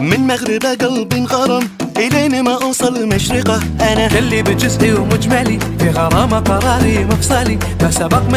من مغرب قلبي انغرم إلين ما أوصل مشرقة. أنا كلي بجزئي ومجملي في غرامة قراري مفصلي. ما سبق